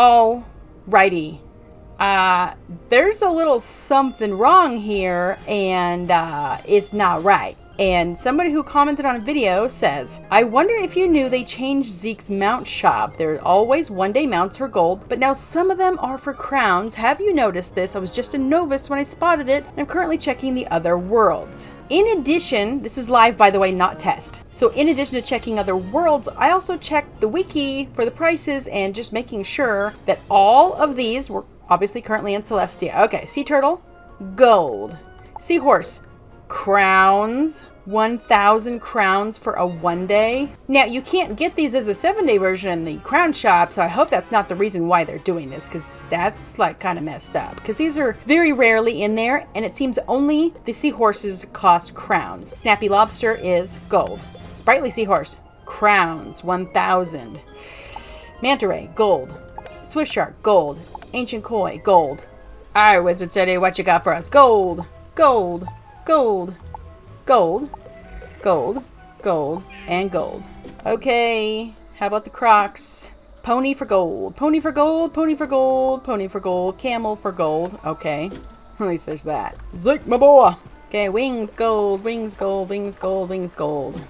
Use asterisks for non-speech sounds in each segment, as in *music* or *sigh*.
Alrighty. Uh, there's a little something wrong here, and uh, it's not right. And somebody who commented on a video says, I wonder if you knew they changed Zeke's mount shop. There are always one day mounts for gold, but now some of them are for crowns. Have you noticed this? I was just a novice when I spotted it. and I'm currently checking the other worlds. In addition, this is live by the way, not test. So in addition to checking other worlds, I also checked the wiki for the prices and just making sure that all of these were obviously currently in Celestia. Okay, sea turtle, gold. Seahorse, crowns. 1,000 crowns for a one day. Now, you can't get these as a seven day version in the crown shop, so I hope that's not the reason why they're doing this, because that's like kind of messed up. Because these are very rarely in there, and it seems only the seahorses cost crowns. Snappy lobster is gold. Sprightly seahorse, crowns, 1,000. Manta ray, gold. Swift shark, gold. Ancient koi, gold. Alright, Wizard City, what you got for us? Gold, gold, gold, gold, gold, gold, and gold. Okay, how about the Crocs? Pony for gold, pony for gold, pony for gold, pony for gold, camel for gold. Okay, *laughs* at least there's that. Zeke, my boy. Okay, wings gold, wings gold, wings gold, wings gold.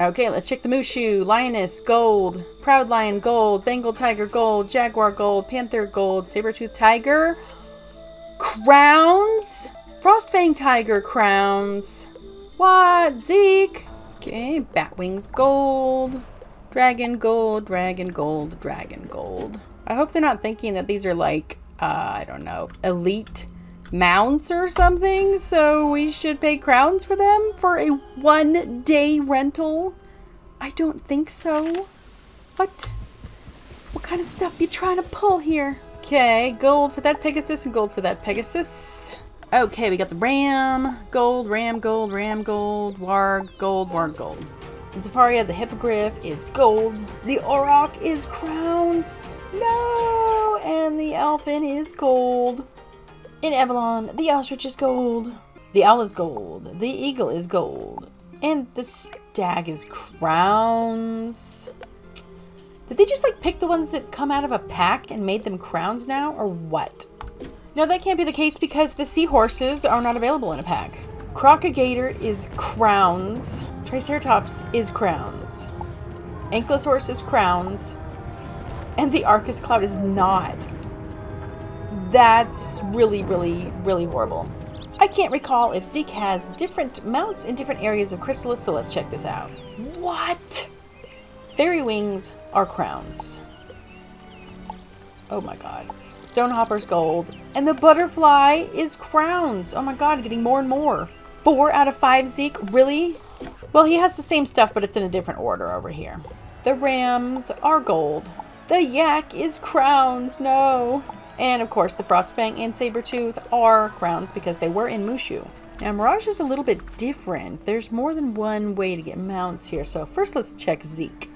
Okay, let's check the MooShu. Lioness, gold. Proud Lion, gold. Bengal Tiger, gold. Jaguar, gold. Panther, gold. Saber-tooth Tiger. Crowns? Frostfang Tiger crowns. What? Zeke? Okay, Batwings gold. Dragon gold, dragon gold, dragon gold. I hope they're not thinking that these are like, uh, I don't know, elite mounts or something. So we should pay crowns for them for a one day rental. I don't think so. What? What kind of stuff you trying to pull here? Okay, gold for that Pegasus and gold for that Pegasus. Okay, we got the Ram, gold, Ram, gold, Ram, gold, Warg, gold, Warg, gold. In Zafaria, the Hippogriff is gold. The Auroch is crowns. No! And the Elfin is gold. In Avalon, the Ostrich is gold. The Owl is gold. The Eagle is gold. And the Stag is crowns. Did they just like pick the ones that come out of a pack and made them crowns now, or what? No, that can't be the case because the seahorses are not available in a pack. Crocagator is crowns. Triceratops is crowns. Ankylosaurus is crowns. And the Arcus Cloud is not. That's really, really, really horrible. I can't recall if Zeke has different mounts in different areas of Khrysalis, so let's check this out. What? Fairy wings are crowns. Oh my god. Stonehopper's gold. And the butterfly is crowns. Oh my god, getting more and more. Four out of five, Zeke? Really? Well, he has the same stuff, but it's in a different order over here. The rams are gold. The yak is crowns. No. And of course, the Frostfang and Sabertooth are crowns because they were in MooShu. Now, Mirage is a little bit different. There's more than one way to get mounts here. So first, let's check Zeke.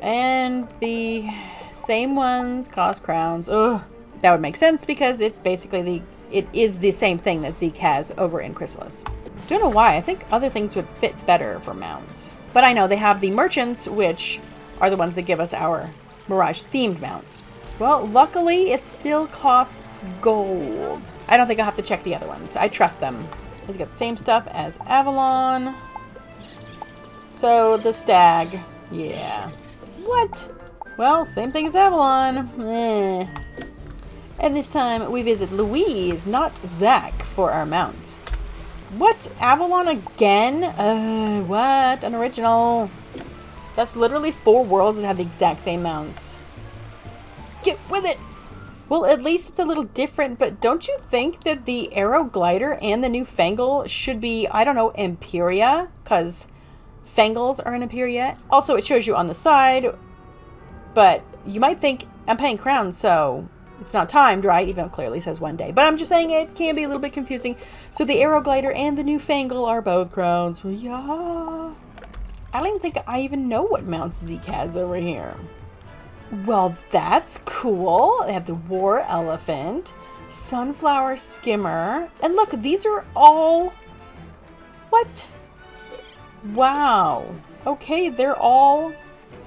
And the same ones cost crowns. Ugh. That would make sense because it basically the it is the same thing that Zeke has over in Khrysalis. Don't know why. I think other things would fit better for mounts. But I know they have the merchants, which are the ones that give us our Mirage themed mounts. Well, luckily it still costs gold. I don't think I'll have to check the other ones. I trust them. They've got the same stuff as Avalon. So the stag, yeah. What? Well, same thing as Avalon. Eh. And this time we visit Louise, not Zach, for our mount. What? Avalon again? Uh, what? An original. That's literally four worlds that have the exact same mounts. Get with it! Well, at least it's a little different, but don't you think that the Aero Glider and the new Fangle should be, I don't know, Empyrea? Because Fangles are in Empyrea. Also, it shows you on the side, but you might think I'm paying crowns, so it's not timed, right? Even though clearly says one day. But I'm just saying it can be a little bit confusing. So the Aero Glider and the new Fangle are both crowns. Well, yeah. I don't even think I even know what mount Zeke has over here. Well, that's cool. They have the War Elephant, Sunflower Skimmer. And look, these are all... What? Wow. Okay, they're all...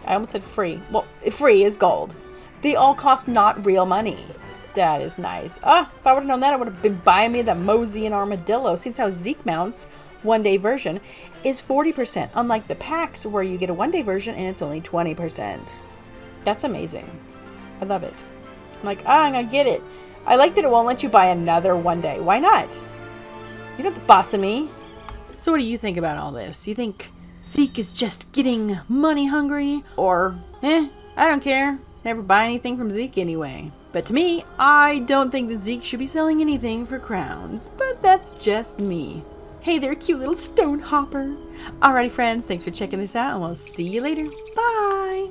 I almost said free. Well, free is gold. They all cost not real money. That is nice. Ah, if I would have known that, I would have been buying me the Mosey and Armadillo. Since how Zeke mounts one day version is 40%, unlike the packs where you get a one day version and it's only 20%. That's amazing. I love it. I'm like, ah, I'm gonna get it. I like that it won't let you buy another one day. Why not? You're not the boss of me. So what do you think about all this? You think Zeke is just getting money hungry? Or, eh, I don't care. Never buy anything from Zeke anyway. But to me, I don't think that Zeke should be selling anything for crowns. But that's just me. Hey there, cute little stone hopper. Alrighty, friends, thanks for checking this out, and we'll see you later. Bye!